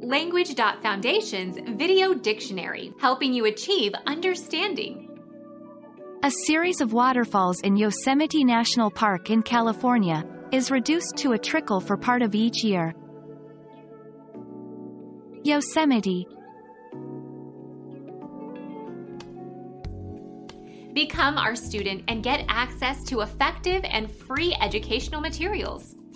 Language.Foundation's Video Dictionary, helping you achieve understanding. A series of waterfalls in Yosemite National Park in California is reduced to a trickle for part of each year. Yosemite Become our student and get access to effective and free educational materials.